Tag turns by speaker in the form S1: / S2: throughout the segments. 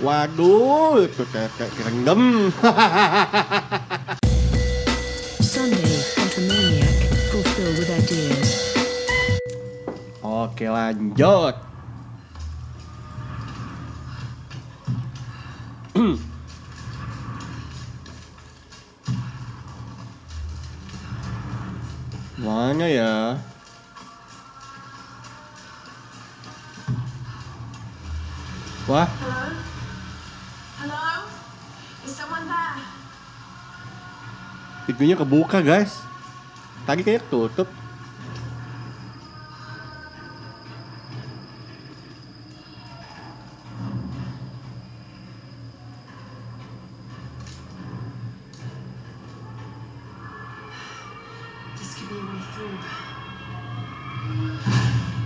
S1: Waduh, itu kayak kerendam.
S2: Sunday, Photomaniac, fulfill with ideas.
S1: Oke, lanjut. Mana ya? Wah,
S3: Hello? Hello? Is someone there?
S1: Pintunya kebuka guys. Tadi kayak tutup.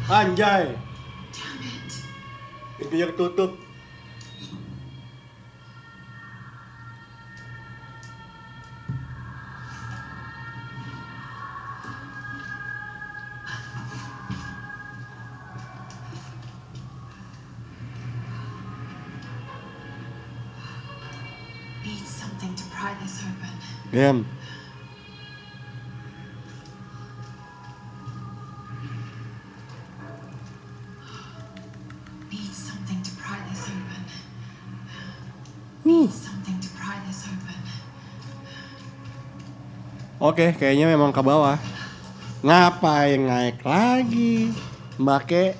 S1: Anjay, pintunya ketutup.
S3: Open.
S1: Oke, kayaknya memang ke bawah. Ngapain naik lagi? Make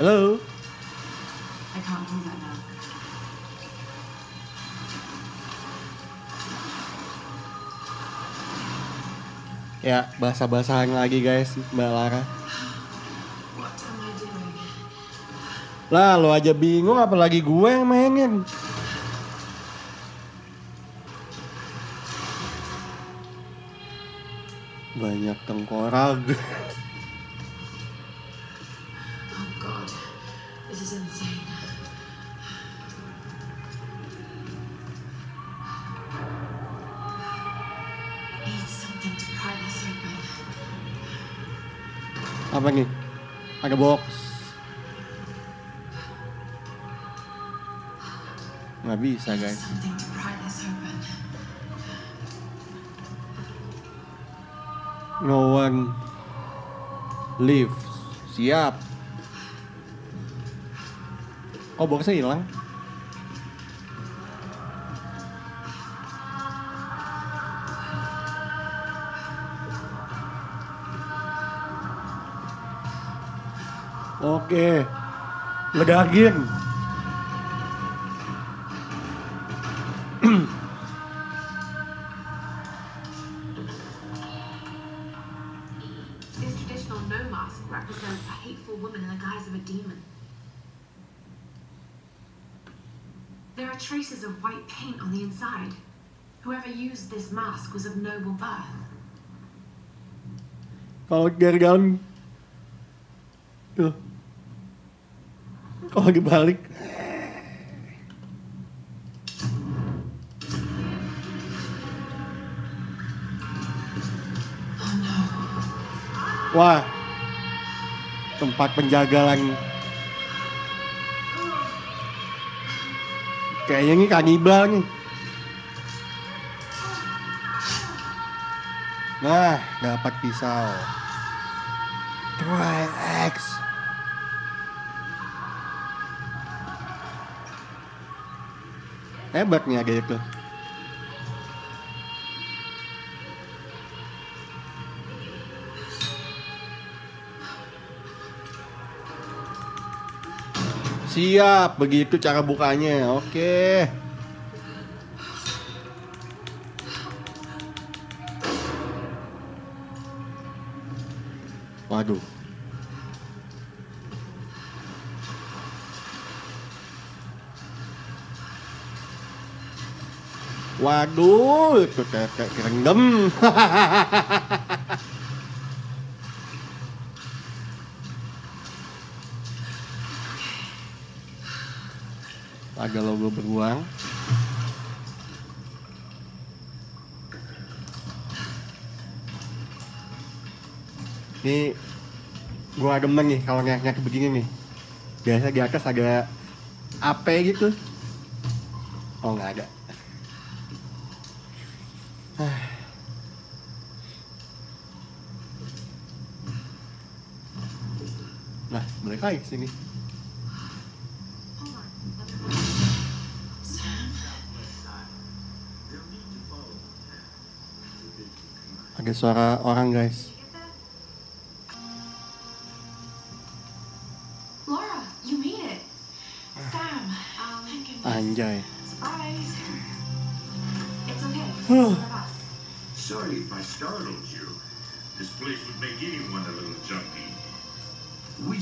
S1: Halo.
S3: I can't do that now.
S1: Ya, bahasa-basahan lagi guys, Mbak Lara. Lah, lo aja bingung apalagi gue yang mainin. Banyak tengkorak. Apa nih? Ada box. Nggak bisa guys. No one leave. Siap. Kok boxnya hilang?
S3: A hateful woman in the guise of a demon. There are traces of white paint on the inside. Whoever used this mask was of noble birth.
S1: Kalau dari dalam kalau dibalik. Wah tempat penjagalan. Kayaknya ini kanibal nih. Nah dapat pisau. Try X hebat nih ada itu Siap, begitu cara bukanya. Oke. Waduh. Waduh, itu kayak kerendam. Ada logo beruang. Ini gua demen nih kalau ngeliat begini nih. Biasa di atas ada AP gitu. Oh nggak ada. Nah, lagi ke sini. Ada suara orang guys.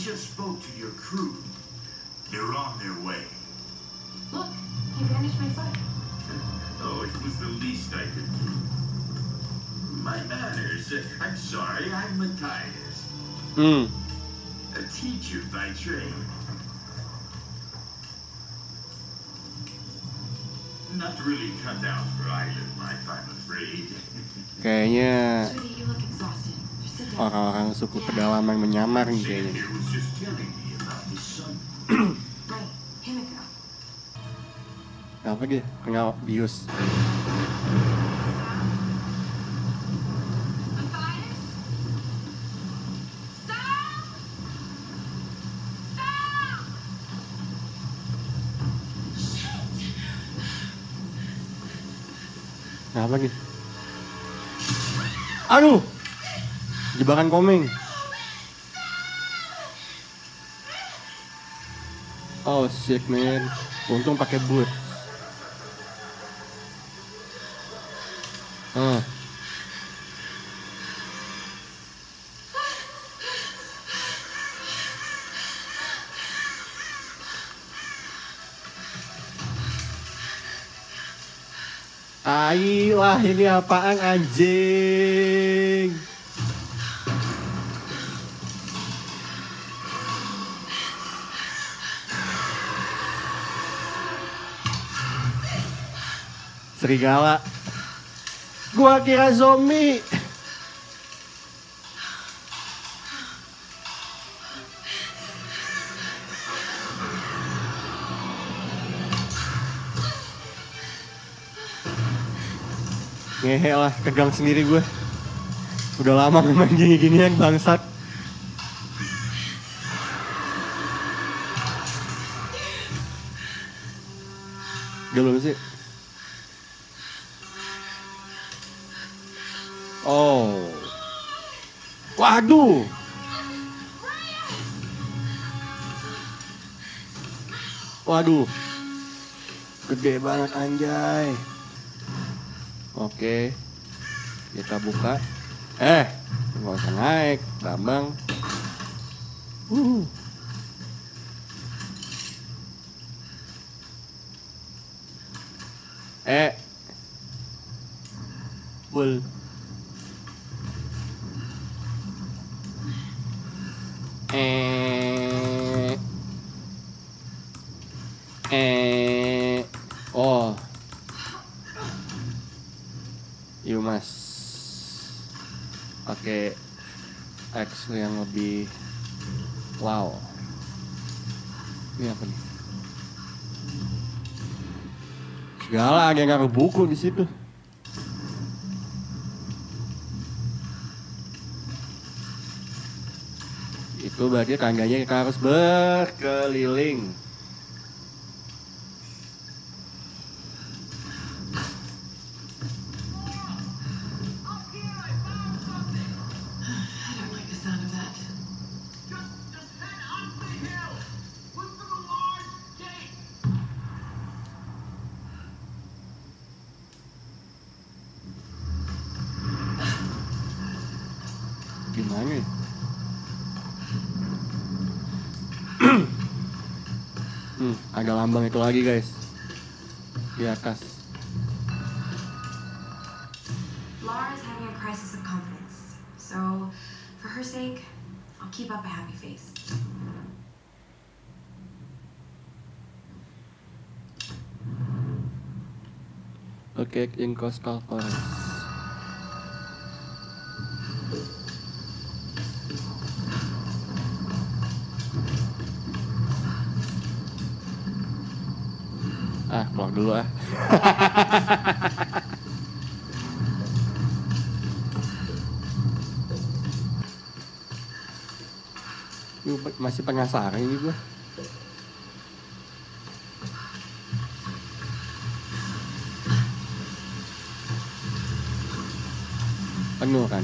S4: Just spoke to your crew. They're on their way.
S3: Look, he bandaged my foot.
S4: Oh, it was the least I could do. My manners. I'm sorry, I'm Matthias.
S1: Hmm.
S4: A teacher by trade. Not really cut out for island life, I'm afraid.
S1: Kayaknya
S3: Sweetie, you look exhausted. Just sit down.
S1: orang-orang suku pedalaman menyamar nih kayaknya. Apa dia? Kena bius. Apa nih? Aduh! Jebakan komeng. Oh shit man. Untung pakai boot. Ah. Ayolah ini apaan anjing? Serigala. Gua kira zombie. Ngehe lah, tegang sendiri gue. Udah lama main gini-ginian bangsat. Waduh. Waduh. Gede banget anjay. Oke. Kita buka. Eh, nggak usah naik, Bambang. Uh. Eh. Bul. Eh. Eh. Oh. You must pakai X yang lebih wow. Ini apa nih? Segala ada yang ngaruh buku di situ. Itu berarti tangganya kita harus berkeliling. Hmm, ada lambang itu lagi guys di atas
S3: Laura's having a crisis of confidence. So, for her sake, I'll keep up a happy face.
S1: Oke, in coastal forest. Keluar dulu ah. Masih penasaran ini gua. Penuh kan?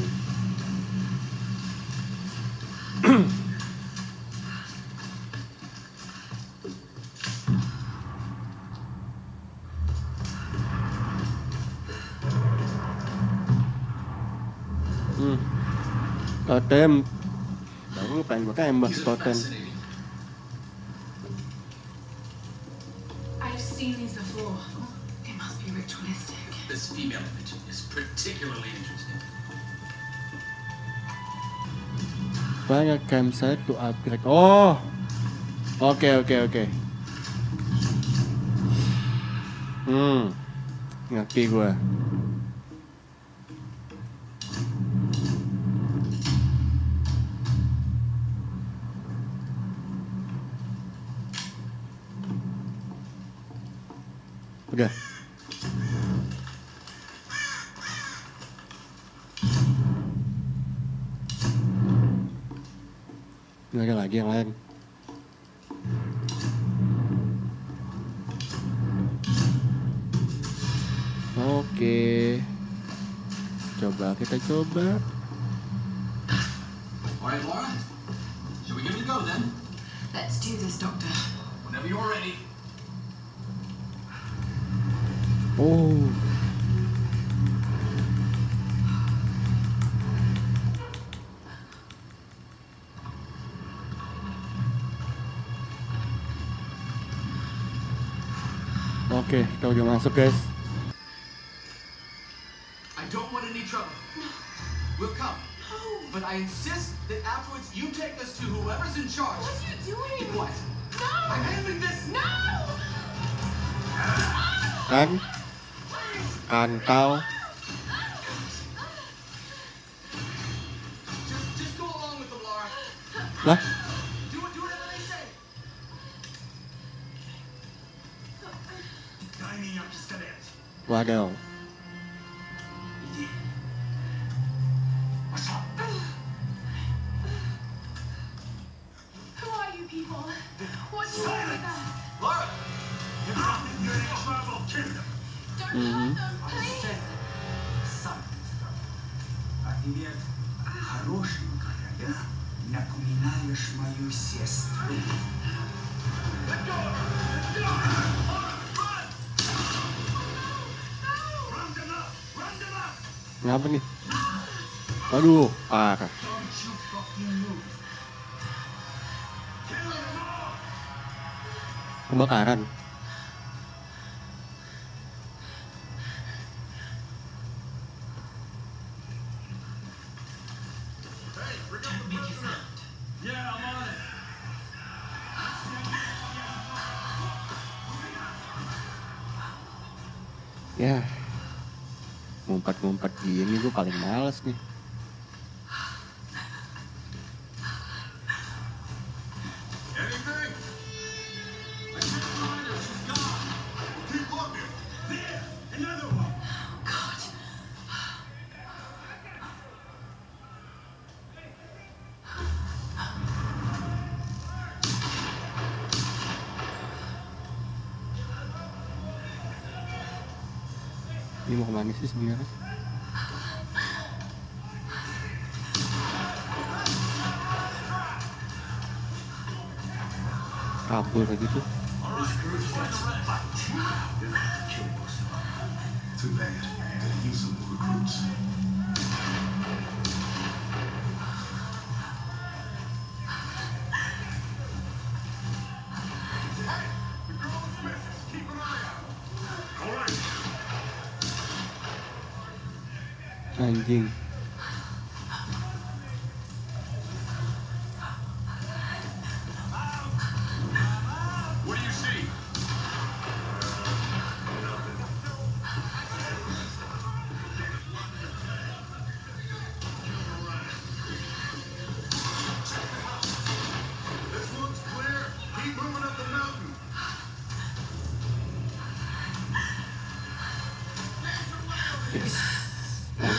S1: Hmm. Totem. Baru pengen gua tembak totem.
S5: fascinating.
S3: I've seen these before. They must be ritualistic.
S5: This female image is particularly interesting.
S1: Find a campsite to upgrade. Oh, oke oke oke. Hmm, ngerti gue. Lagi yang lain. Oke. Coba kita coba.
S5: All right, Laura. Shall we give it a go then?
S3: Let's do this, Doctor.
S5: Whenever you're ready.
S1: Oh. Oke, kita udah masuk guys.
S6: Up!
S1: Kenapa nih? Waduh, parah. Kebakaran.
S6: Another one!
S3: God.
S1: Ini mau ke mana sih sebenarnya? kabur gitu. Anjing.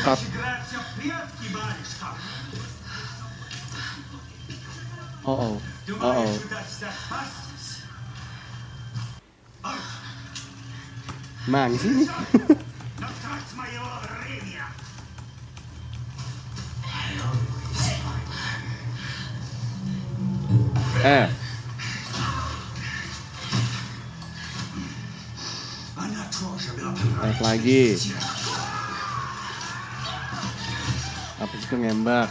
S6: Tá...
S1: Oh, oh. Oh, oh.
S6: Mano,
S1: sim. É. Vai, Flag. Itu ngembak?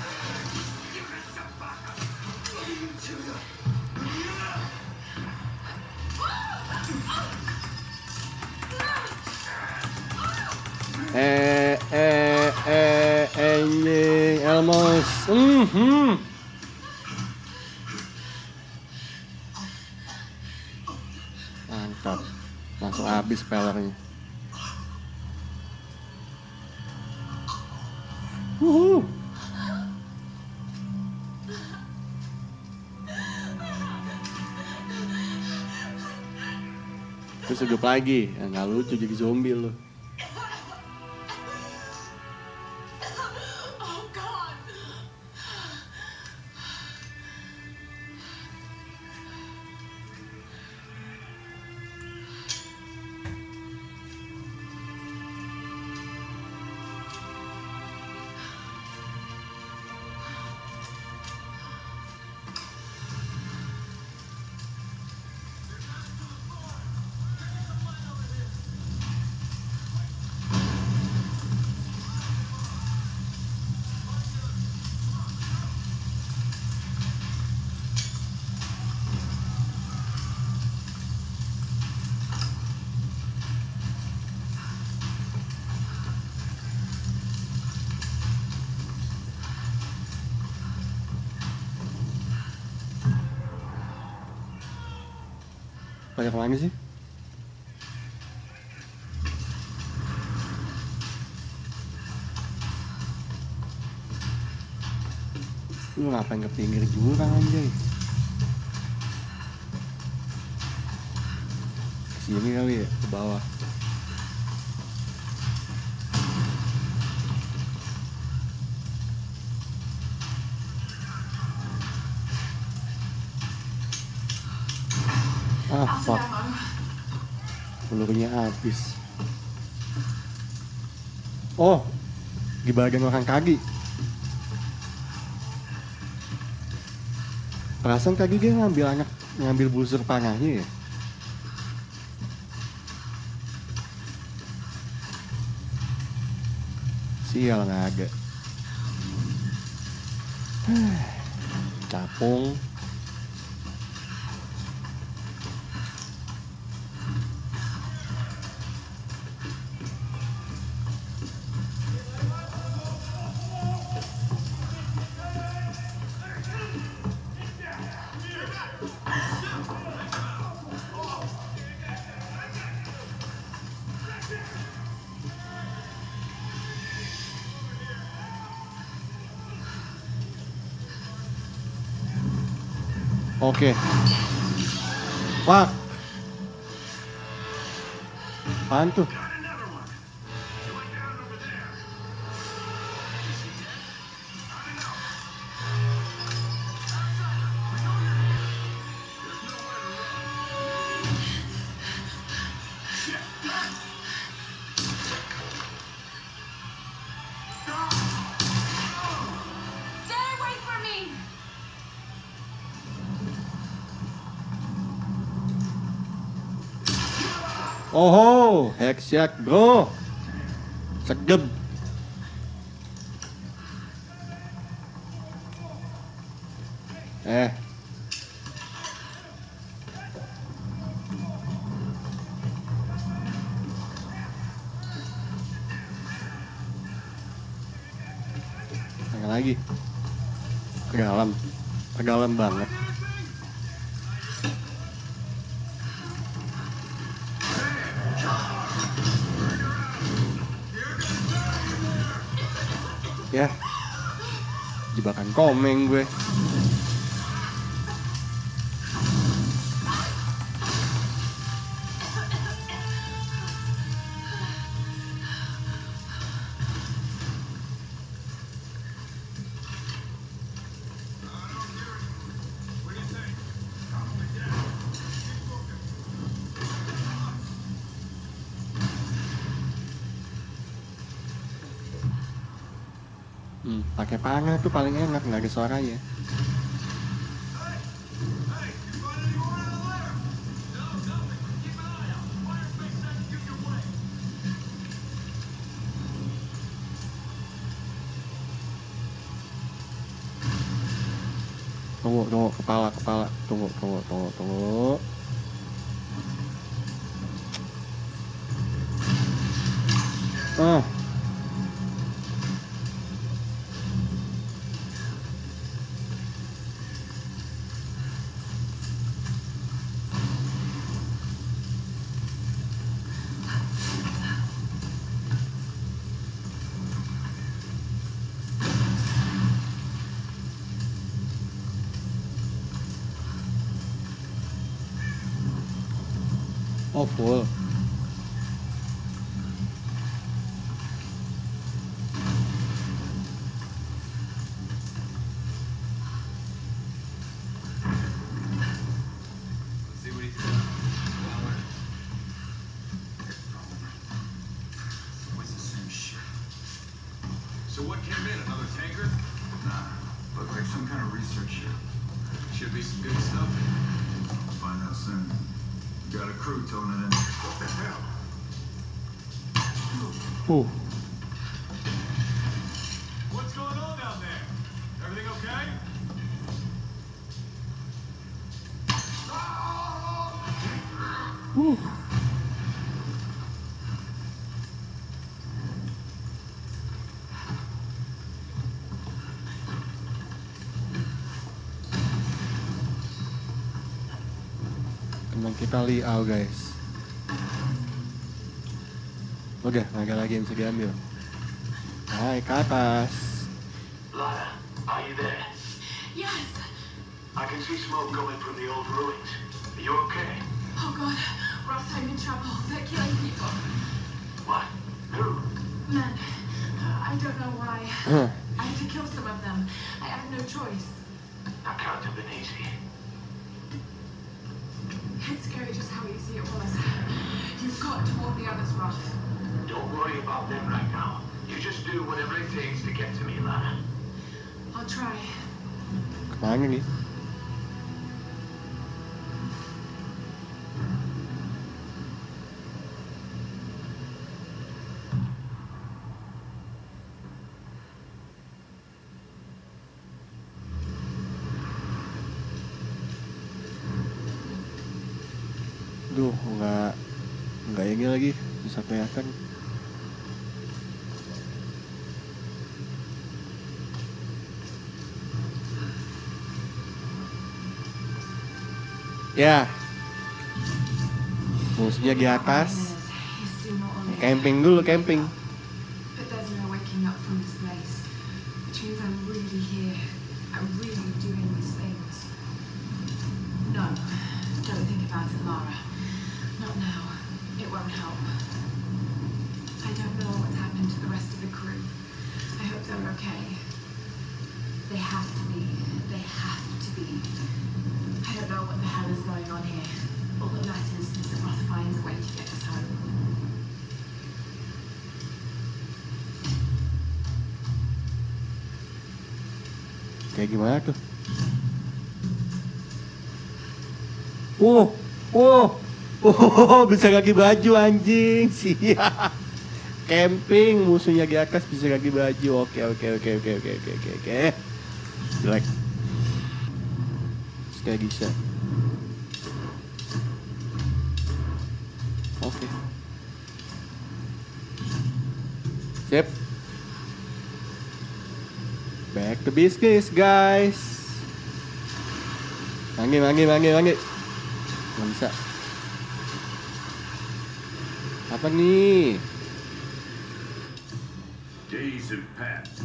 S1: Eh, eh, eh, anjing, Elmos. Mhm. Mantap. Langsung habis pellernya. Wuhu. Terus hidup lagi, ya, nggak lucu jadi zombie lu. Banyak lagi sih? Lu ngapain ke pinggir jurang anjay? Sini kali ya, ke bawah. Fuck. Pelurunya habis. Oh, di bagian orang kaki. Perasaan kaki dia ngambil anak, ngambil busur panahnya ya. Sial nggak ada. Capung. Oke. Wah. Apaan tuh? Headshot bro. Segep. Eh. lagi. Ke dalam. Ke dalam banget. Jebakan komeng gue. Panah tuh paling enak nggak ada suaranya. Tunggu, tunggu, kepala, kepala. Tunggu, tunggu, tunggu, tunggu. Ah.
S7: Should be some good stuff.
S6: I'll find out soon. Got a crew towing it in. What the hell?
S1: Uh, teman kita Liao guys. Udah, nggak ada lagi yang bisa diambil. Hai, ke atas.
S4: Lara, are you there?
S3: Yes!
S4: I can see smoke coming from the old ruins. Are you okay?
S3: Oh god, Roth, I'm in trouble. They're killing people.
S4: What? Who?
S3: Men. I don't know why. I had to kill some of them. I had no choice.
S4: That can't have been easy.
S3: It's scary just how easy it was. You've got to warn the others, Roth.
S4: Don't worry about them right now. You just do whatever it takes to get to me, Lara.
S3: I'll try.
S1: Kemana nih? Duh, Ya. Musuhnya di atas. Camping dulu, camping. Kayak gimana tuh? Oh, oh, oh, bisa kaki baju anjing, siap. Camping musuhnya di atas bisa kaki baju. Oke, oke, oke, oke, oke, oke, oke, oke. Jelek. Sekali bisa. Oke. Sip. Back to business, guys. Manggi, manggi, manggi, manggi. Nggak bisa. Apa nih?
S4: Days have passed.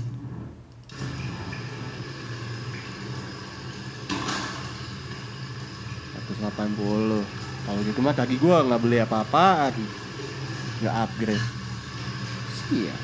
S1: Delapan puluh. Kalau gitu mah kaki gua nggak beli apa-apaan. Nggak upgrade. Iya.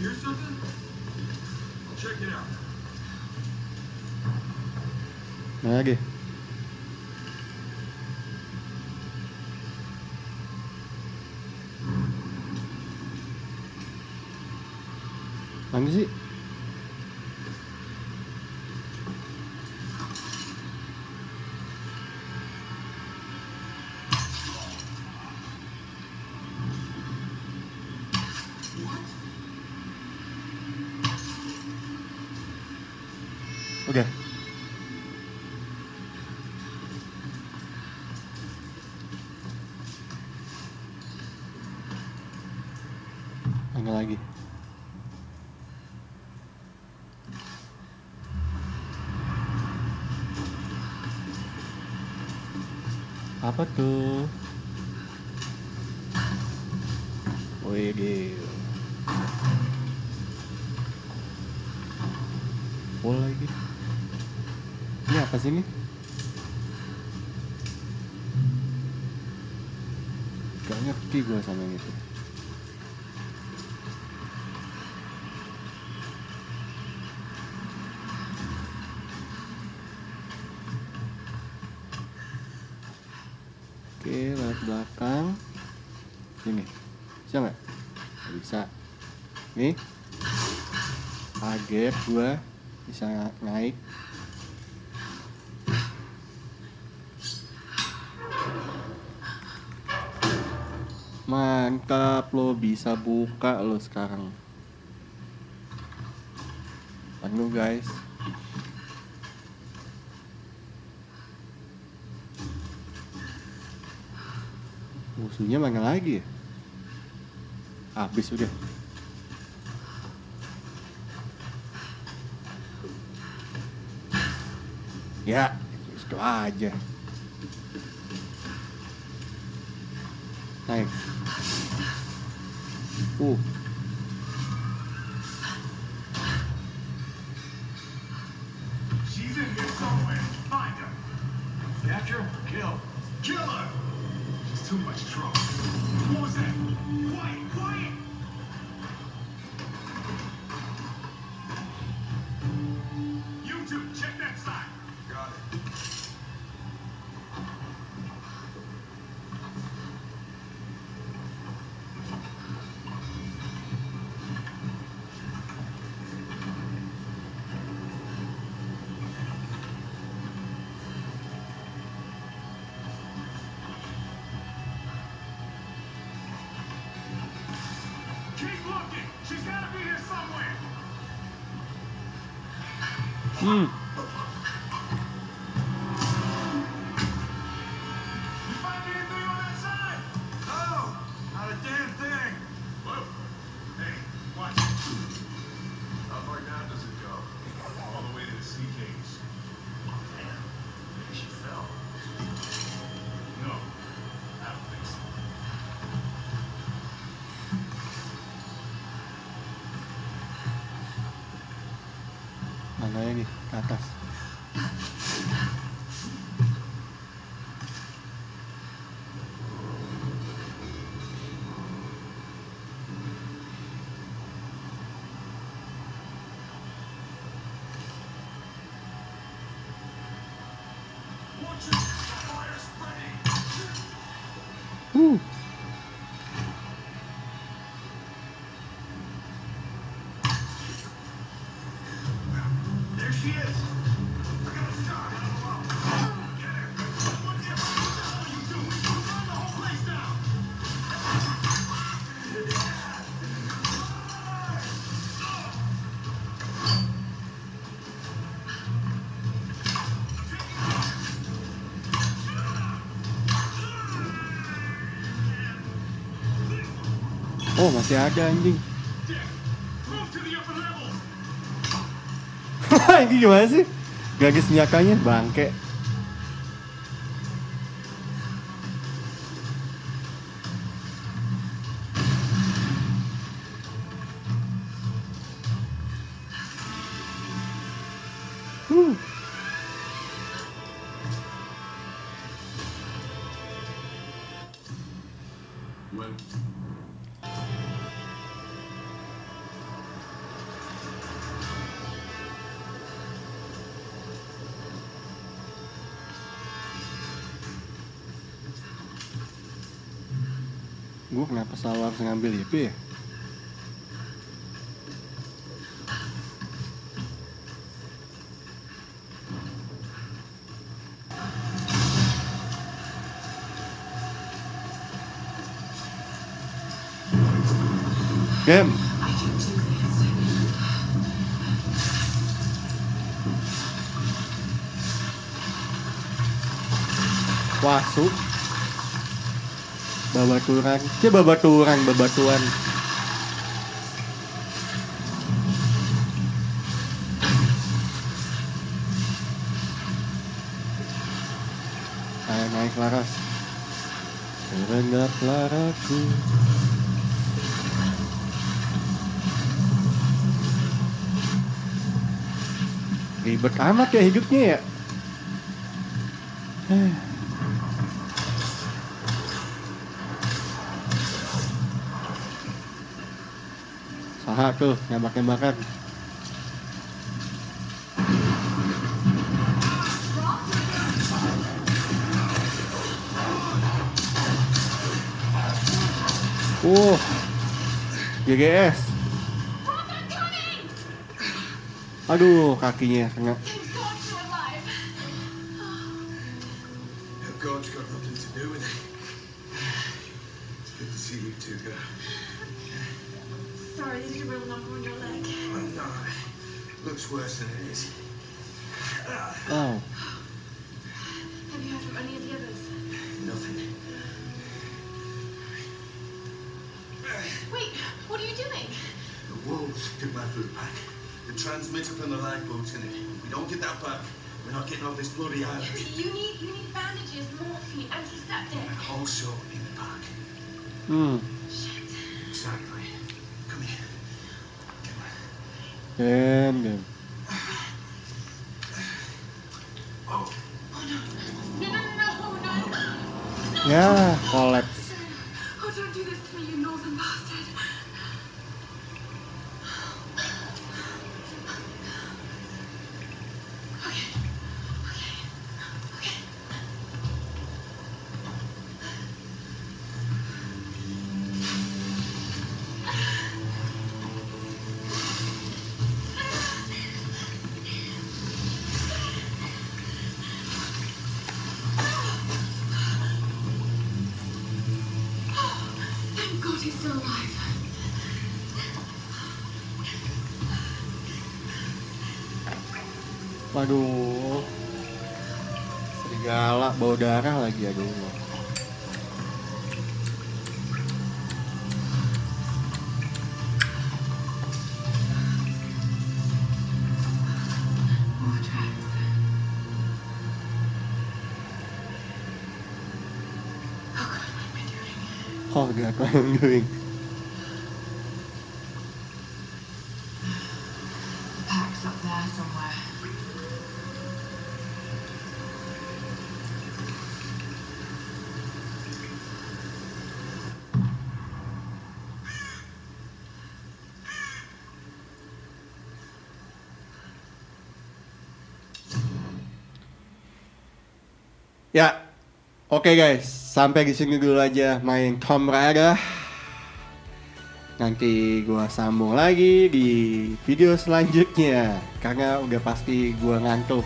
S6: Hear something? I'll check it out.
S1: Nah lagi. Mana sih? Oke. Mana lagi? Apa tuh? Wih. Oh lagi. Ini apa sih ini? Gak ngerti gue sama yang itu. Oke, lewat belakang. Sini. Bisa nggak? Nggak Bisa. Nih. Kaget gua bisa naik. Mantap lo bisa buka lo sekarang. Penuh guys. Musuhnya mana lagi ya? Habis udah. Ya, itu aja. Naik. Uh, hmm. Oh masih ada anjing. Ini gimana sih? Gagas senjatanya bangke. Gue kenapa selalu harus ngambil IP ya?
S3: Do this.
S1: wasu babaturan. Cie babaturan babatuan. Ayo naik laras. Rendah laraku. Ribet amat ya hidupnya ya Saha tuh nembak-nembakan. Uh, GGS. Aduh, kakinya kena. Game, game.
S6: Oh,
S3: No, no, no, no, no.
S1: Ya, kolaps.
S3: Oh, doing?
S1: Oh, God, what am I doing?
S3: The pack's up there somewhere.
S1: Ya, oke guys, sampai di sini dulu aja main Tomb Raider. Nanti gua sambung lagi di video selanjutnya karena udah pasti gua ngantuk.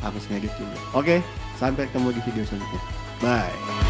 S1: Harus ngedit dulu. Oke, sampai ketemu di video selanjutnya. Bye.